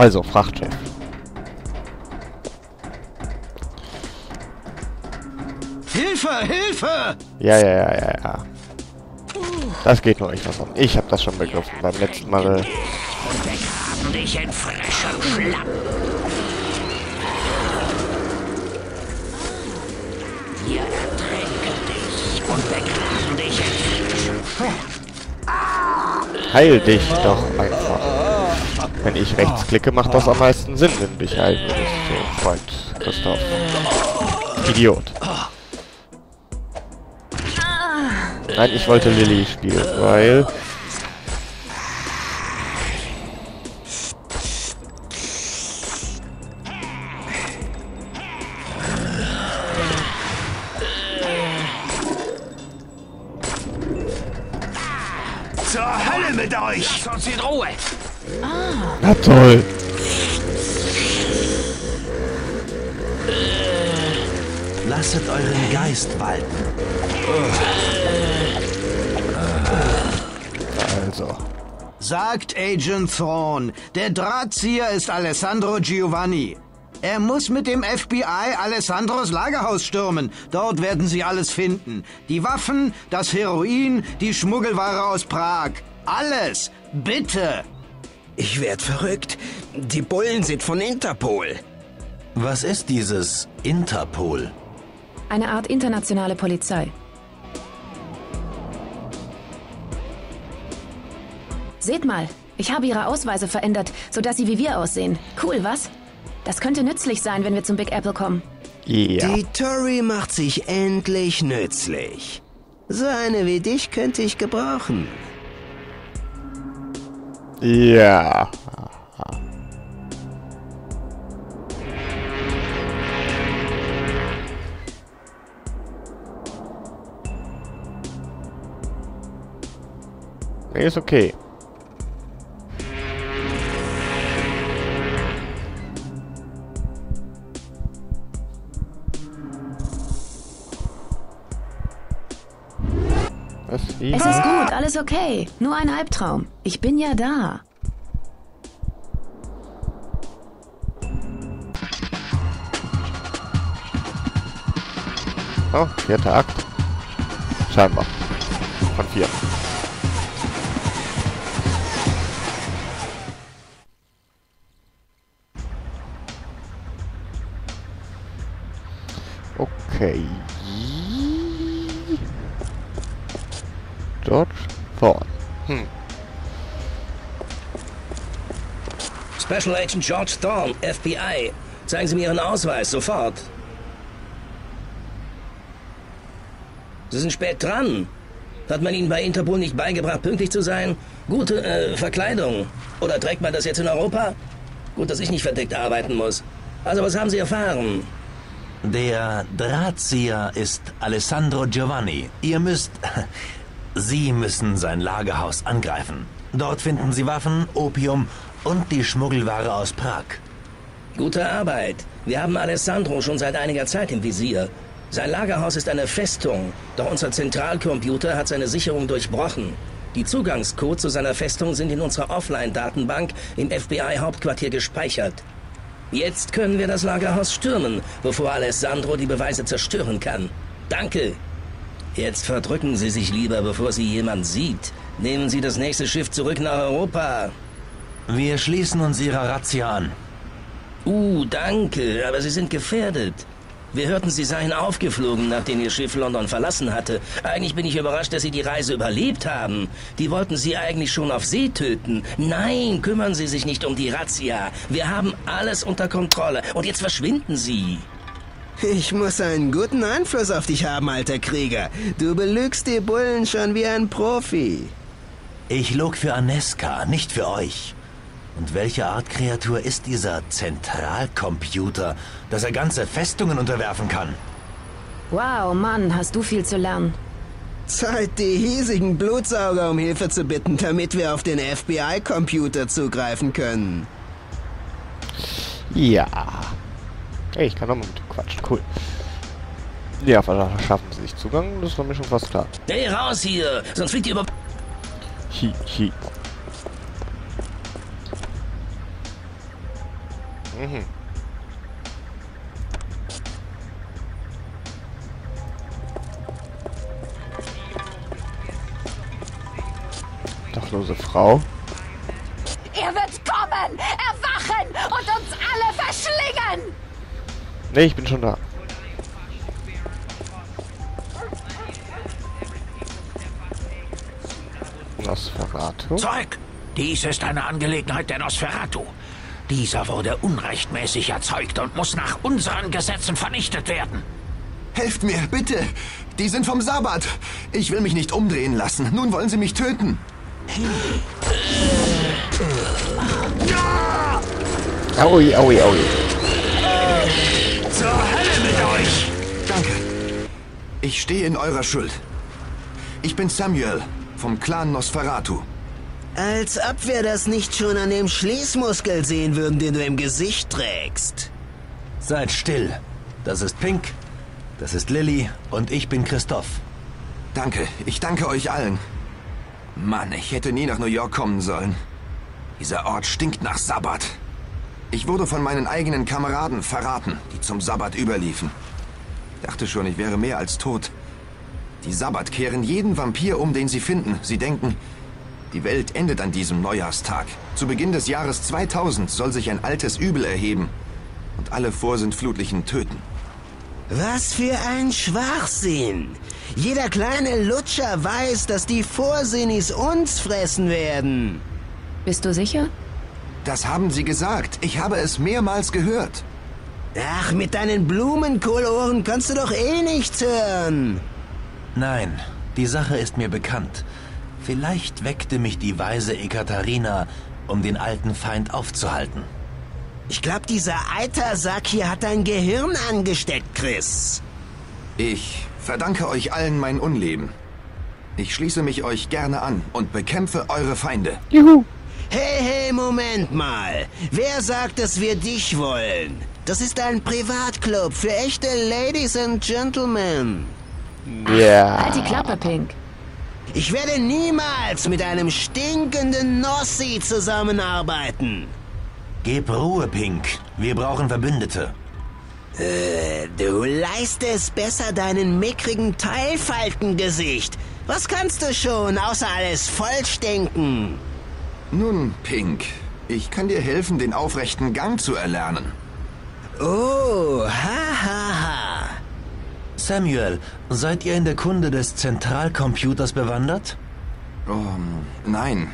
Also, Frachtschiff. Hilfe, Hilfe! Ja, ja, ja, ja, ja. Das geht nur nicht was an. Ich habe das schon begriffen beim letzten Mal. Begraben dich in frischem Schlamm. Wir ertränken dich und begraben dich in frischem Schlamm. Heil dich doch einfach. Wenn ich rechts klicke, macht das am meisten Sinn, wenn du dich heilen würdest, so, Freund Christoph. Idiot. Nein, ich wollte Lilly spielen, weil... Zur Hölle mit euch! Lass uns in Ruhe. Na toll. Lasset euren Geist walten. Also. Sagt Agent Thrawn, der Drahtzieher ist Alessandro Giovanni. Er muss mit dem FBI Alessandros Lagerhaus stürmen. Dort werden sie alles finden. Die Waffen, das Heroin, die Schmuggelware aus Prag. Alles. Bitte. Ich werd verrückt. Die Bullen sind von Interpol. Was ist dieses Interpol? Eine Art internationale Polizei. Seht mal, ich habe ihre Ausweise verändert, sodass sie wie wir aussehen. Cool, was? Das könnte nützlich sein, wenn wir zum Big Apple kommen. Ja. Die Tory macht sich endlich nützlich. So eine wie dich könnte ich gebrauchen. Ja. Nee, ist okay. Was? Wie? Es ist gut, alles okay. Nur ein Albtraum. Ich bin ja da. Oh, vierter Akt. Scheinbar. Von vier. Okay. Dort vorn. Hm. Special Agent George Thorne, FBI. Zeigen Sie mir Ihren Ausweis, sofort. Sie sind spät dran. Hat man Ihnen bei Interpol nicht beigebracht, pünktlich zu sein? Gute äh, Verkleidung. Oder trägt man das jetzt in Europa? Gut, dass ich nicht verdeckt arbeiten muss. Also, was haben Sie erfahren? Der Drahtzieher ist Alessandro Giovanni. Ihr müsst... Sie müssen sein Lagerhaus angreifen. Dort finden Sie Waffen, Opium und die Schmuggelware aus Prag. Gute Arbeit. Wir haben Alessandro schon seit einiger Zeit im Visier. Sein Lagerhaus ist eine Festung, doch unser Zentralcomputer hat seine Sicherung durchbrochen. Die Zugangscodes zu seiner Festung sind in unserer Offline-Datenbank im FBI-Hauptquartier gespeichert. Jetzt können wir das Lagerhaus stürmen, bevor Alessandro die Beweise zerstören kann. Danke. Jetzt verdrücken Sie sich lieber, bevor Sie jemand sieht. Nehmen Sie das nächste Schiff zurück nach Europa. Wir schließen uns Ihrer Razzia an. Uh, danke, aber Sie sind gefährdet. Wir hörten, Sie seien aufgeflogen, nachdem Ihr Schiff London verlassen hatte. Eigentlich bin ich überrascht, dass Sie die Reise überlebt haben. Die wollten Sie eigentlich schon auf See töten. Nein, kümmern Sie sich nicht um die Razzia. Wir haben alles unter Kontrolle. Und jetzt verschwinden Sie. Ich muss einen guten Einfluss auf dich haben, alter Krieger. Du belügst die Bullen schon wie ein Profi. Ich log für Aneska, nicht für euch. Und welche Art Kreatur ist dieser Zentralcomputer, dass er ganze Festungen unterwerfen kann? Wow, Mann, hast du viel zu lernen. Zeit, die hiesigen Blutsauger um Hilfe zu bitten, damit wir auf den FBI-Computer zugreifen können. Ja. Ey, ich kann noch mal mit dem quatschen. Cool. Ja, verschaffen sie sich Zugang, das war mir schon fast klar. Hey, raus hier, sonst fliegt ihr über... Hi, hi. Mhm. Dachlose Frau. Er wird kommen, erwachen und uns alle verschlingen! Ne, ich bin schon da. Nosferatu. Zeug! Dies ist eine Angelegenheit der Nosferatu. Dieser wurde unrechtmäßig erzeugt und muss nach unseren Gesetzen vernichtet werden. Helft mir, bitte! Die sind vom Sabbat! Ich will mich nicht umdrehen lassen. Nun wollen sie mich töten. Aui, aui, aui. Ich stehe in eurer Schuld. Ich bin Samuel vom Clan Nosferatu. Als ob wir das nicht schon an dem Schließmuskel sehen würden, den du im Gesicht trägst. Seid still. Das ist Pink, das ist Lilly und ich bin Christoph. Danke, ich danke euch allen. Mann, ich hätte nie nach New York kommen sollen. Dieser Ort stinkt nach Sabbat. Ich wurde von meinen eigenen Kameraden verraten, die zum Sabbat überliefen. Dachte schon, ich wäre mehr als tot. Die Sabbat kehren jeden Vampir um, den sie finden. Sie denken, die Welt endet an diesem Neujahrstag. Zu Beginn des Jahres 2000 soll sich ein altes Übel erheben und alle Vorsintflutlichen töten. Was für ein Schwachsinn. Jeder kleine Lutscher weiß, dass die Vorsinnis uns fressen werden. Bist du sicher? Das haben sie gesagt. Ich habe es mehrmals gehört. Ach, mit deinen Blumenkohlohren kannst du doch eh nichts hören. Nein, die Sache ist mir bekannt. Vielleicht weckte mich die weise Ekaterina, um den alten Feind aufzuhalten. Ich glaube, dieser Eitersack hier hat dein Gehirn angesteckt, Chris. Ich verdanke euch allen mein Unleben. Ich schließe mich euch gerne an und bekämpfe eure Feinde. Juhu. Hey, hey, Moment mal. Wer sagt, dass wir dich wollen? Das ist ein Privatclub für echte Ladies and Gentlemen. Ja. Halt die Klappe, Pink. Ich werde niemals mit einem stinkenden Nossi zusammenarbeiten. Gib Ruhe, Pink. Wir brauchen Verbündete. Äh, du leistest besser deinen mickrigen Teilfaltengesicht. Was kannst du schon, außer alles vollstinken? Nun, Pink, ich kann dir helfen, den aufrechten Gang zu erlernen. Oh, ha, ha, ha. Samuel, seid ihr in der Kunde des Zentralcomputers bewandert? Oh, nein.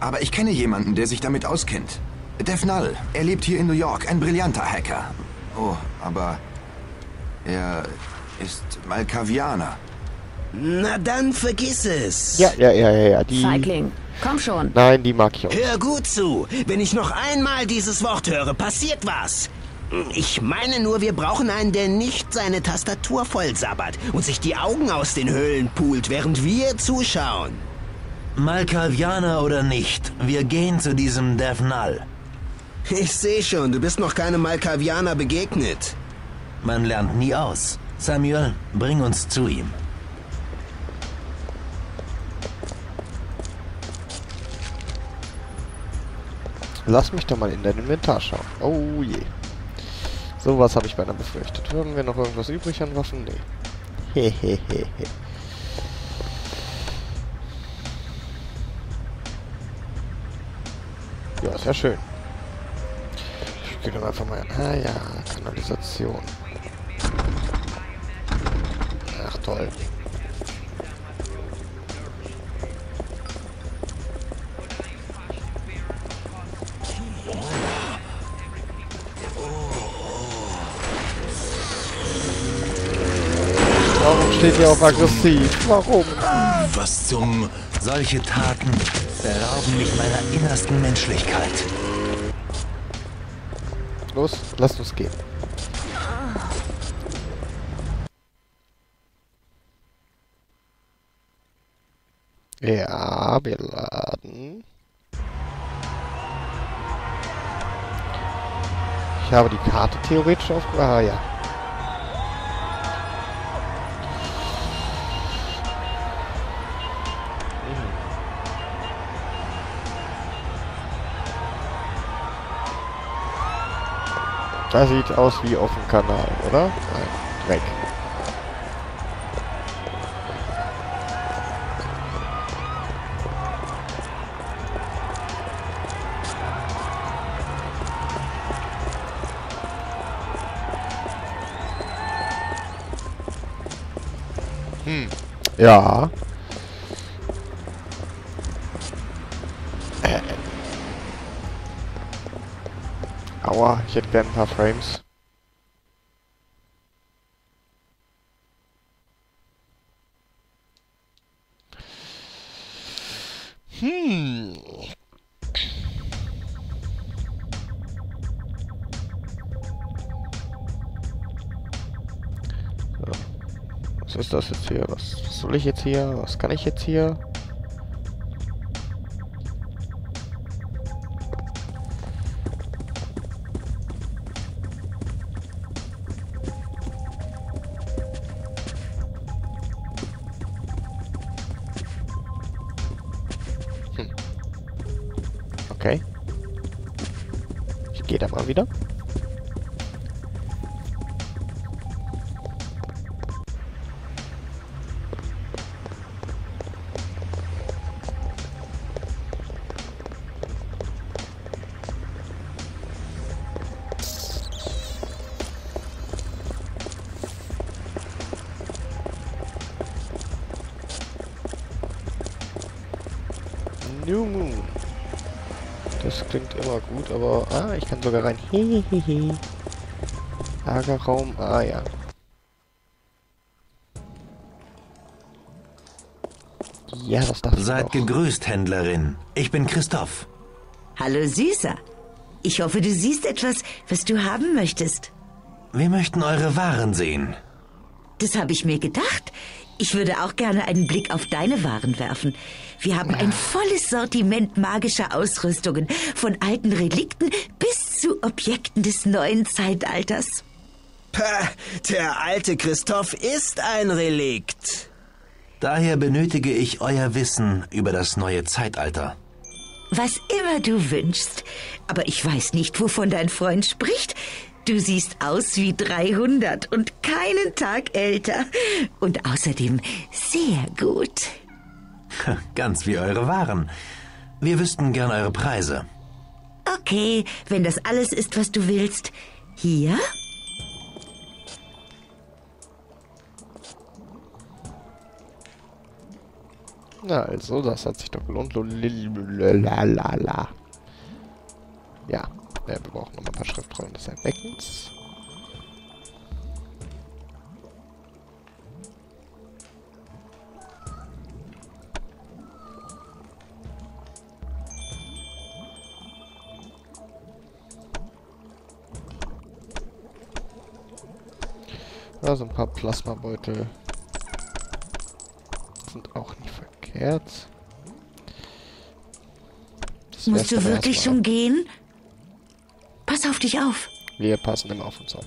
Aber ich kenne jemanden, der sich damit auskennt. Dev Null. Er lebt hier in New York, ein brillanter Hacker. Oh, aber er ist Malkavianer. Na dann vergiss es. Ja, ja, ja, ja, ja. Die. Feigling. Komm schon. Nein, die mag ich auch. Hör gut zu. Wenn ich noch einmal dieses Wort höre, passiert was. Ich meine nur, wir brauchen einen, der nicht seine Tastatur vollsabbert und sich die Augen aus den Höhlen pult, während wir zuschauen. Malkavianer oder nicht, wir gehen zu diesem Dev Null. Ich sehe schon, du bist noch keinem Malkavianer begegnet. Man lernt nie aus. Samuel, bring uns zu ihm. Lass mich doch mal in dein Inventar schauen. Oh je. Sowas habe ich beinahe befürchtet. Haben wir noch irgendwas übrig an Waffen? Nee. Hehehehe. ja, ist ja schön. Ich gehe dann einfach mal... Ah ja, Kanalisation. Ach toll. Steht ihr auf aggressiv? Warum? Was zum... Solche Taten berauben mich meiner innersten Menschlichkeit. Los, lasst uns gehen. Ja, wir laden. Ich habe die Karte theoretisch auf... Ah, ja. Das sieht aus wie auf dem Kanal, oder? Nein, Dreck. Hm. Ja. Ich hätte gern ein paar Frames. Hm. So. Was ist das jetzt hier? Was, was soll ich jetzt hier? Was kann ich jetzt hier? Ich gehe da mal wieder. New Moon. Das klingt immer gut, aber... Ah, ich kann sogar rein. Hehehe. Lagerraum. Ah, ja. Ja, das darf Seid auch. gegrüßt, Händlerin. Ich bin Christoph. Hallo Süßer. Ich hoffe, du siehst etwas, was du haben möchtest. Wir möchten eure Waren sehen. Das habe ich mir gedacht. Ich würde auch gerne einen Blick auf deine Waren werfen. Wir haben ein volles Sortiment magischer Ausrüstungen, von alten Relikten bis zu Objekten des neuen Zeitalters. Pah, der alte Christoph ist ein Relikt. Daher benötige ich euer Wissen über das neue Zeitalter. Was immer du wünschst. Aber ich weiß nicht, wovon dein Freund spricht. Du siehst aus wie 300 und keinen Tag älter. Und außerdem sehr gut. Ganz wie eure Waren. Wir wüssten gern eure Preise. Okay, wenn das alles ist, was du willst. Hier? Na, also, das hat sich doch gelohnt. Lalalala. Ja, äh, wir brauchen noch mal ein paar Schriftrollen des Erweckens. Also ein paar Plasmabeutel sind auch nicht verkehrt. Das Musst du wirklich schon gehen? Auf dich auf. Wir passen immer auf uns auf.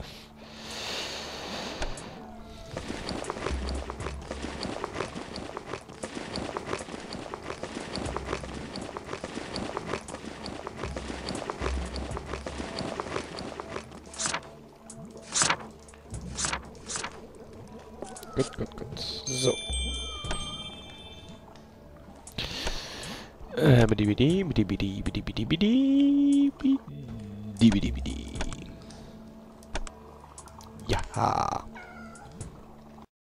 Gut, gut, gut. So. Äh, bidi bidi, bidi bidi, bidi bidi bidi,